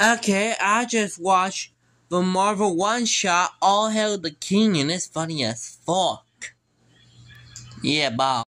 Okay, I just watched the Marvel one shot All Hail the King and it's funny as fuck. Yeah, Bob.